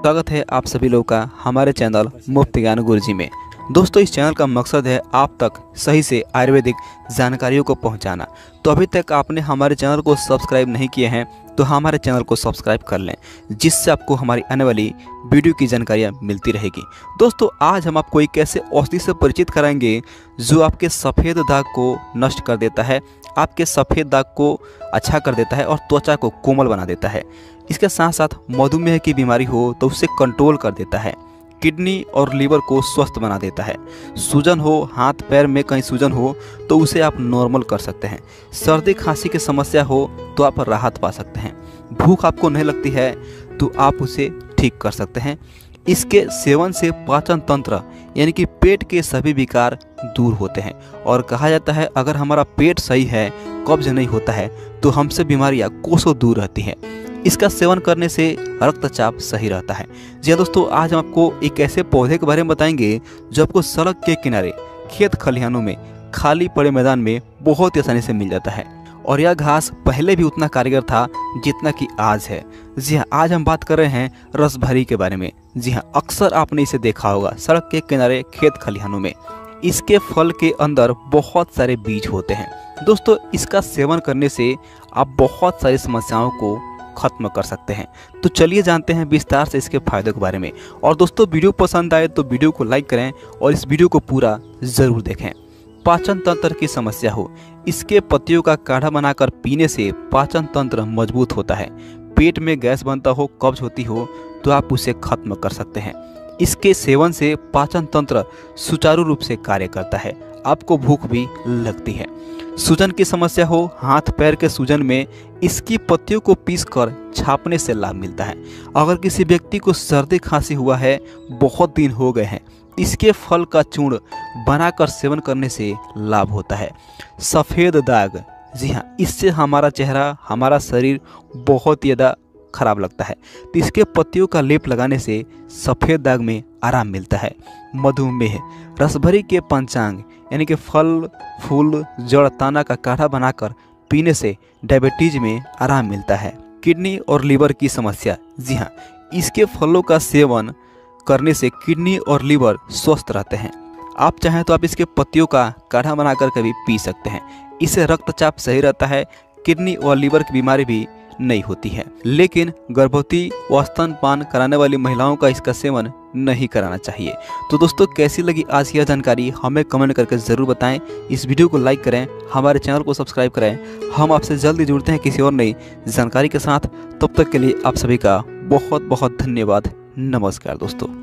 स्वागत है आप सभी लोगों का हमारे चैनल मुफ़्त ज्ञान गुरुजी में। दोस्तों, इस चैनल का मकसद है आप तक सही से आयुर्वेदिक जानकारियों को पहुंचाना। तो अभी तक आपने हमारे चैनल को सब्सक्राइब नहीं किए हैं तो हमारे चैनल को सब्सक्राइब कर लें, जिससे आपको हमारी आने वाली वीडियो की जानकारियाँ मिलती रहेगी। दोस्तों, आज हम आपको एक ऐसे औषधि से परिचित कराएँगे, जो आपके सफ़ेद दाग को नष्ट कर देता है, आपके सफ़ेद दाग को अच्छा कर देता है और त्वचा को कोमल बना देता है। इसके साथ साथ मधुमेह की बीमारी हो तो उसे कंट्रोल कर देता है। किडनी और लीवर को स्वस्थ बना देता है। सूजन हो, हाथ, पैर में कहीं सूजन हो तो उसे आप नॉर्मल कर सकते हैं। सर्दी, खांसी की समस्या हो तो आप राहत पा सकते हैं। भूख आपको नहीं लगती है तो आप उसे ठीक कर सकते हैं। इसके सेवन से पाचन तंत्र, यानी कि पेट के सभी विकार दूर होते हैं। और कहा जाता है, अगर हमारा पेट सही है कब्ज नहीं होता है तो हमसे बीमारियाँ कोसों दूर रहती हैं। इसका सेवन करने से रक्तचाप सही रहता है। जी हाँ दोस्तों, आज हम आपको एक ऐसे पौधे के बारे में बताएँगे जो आपको सड़क के किनारे, खेत खलिहानों में, खाली पड़े मैदान में बहुत ही आसानी से मिल जाता है। और यह घास पहले भी उतना कारगर था जितना कि आज है। जी हाँ आज हम बात कर रहे हैं रसभरी के बारे में। जी हाँ अक्सर आपने इसे देखा होगा, सड़क के किनारे खेत खलिहानों में। इसके फल के अंदर बहुत सारे बीज होते हैं। दोस्तों, इसका सेवन करने से आप बहुत सारी समस्याओं को खत्म कर सकते हैं। तो चलिए जानते हैं विस्तार से इसके फायदों के बारे में। और दोस्तों, वीडियो पसंद आए तो वीडियो को लाइक करें और इस वीडियो को पूरा ज़रूर देखें। पाचन तंत्र की समस्या हो। इसके पत्तियों का काढ़ा बनाकर पीने से पाचन तंत्र मज़बूत होता है। पेट में गैस बनता हो, कब्ज होती हो तो आप उसे खत्म कर सकते हैं। इसके सेवन से पाचन तंत्र सुचारू रूप से कार्य करता है। आपको भूख भी लगती है। सूजन की समस्या हो, हाथ पैर के सूजन में इसकी पत्तियों को पीसकर छापने से लाभ मिलता है। अगर किसी व्यक्ति को सर्दी खांसी हुआ है, बहुत दिन हो गए हैं, इसके फल का चूर्ण बनाकर सेवन करने से लाभ होता है। सफ़ेद दाग, जी हाँ इससे हमारा चेहरा, हमारा शरीर बहुत ज़्यादा खराब लगता है। तो इसके पत्तियों का लेप लगाने से सफ़ेद दाग में आराम मिलता है। मधुमेह, रसभरी के पंचांग, यानी कि फल, फूल, जड़, ताना का काढ़ा बनाकर पीने से डायबिटीज़ में आराम मिलता है। किडनी और लीवर की समस्या, जी हाँ इसके फलों का सेवन करने से किडनी और लीवर स्वस्थ रहते हैं। आप चाहें तो आप इसके पत्तियों का काढ़ा बनाकर कभी पी सकते हैं। इससे रक्तचाप सही रहता है, किडनी और लीवर की बीमारी भी नहीं होती है। लेकिन गर्भवती व स्तनपान कराने वाली महिलाओं का इसका सेवन नहीं कराना चाहिए। तो दोस्तों, कैसी लगी आज यह जानकारी हमें कमेंट करके ज़रूर बताएँ। इस वीडियो को लाइक करें, हमारे चैनल को सब्सक्राइब करें। हम आपसे जल्दी जुड़ते हैं किसी और नई जानकारी के साथ। तब तक के लिए आप सभी का बहुत बहुत धन्यवाद। नमस्कार दोस्तों।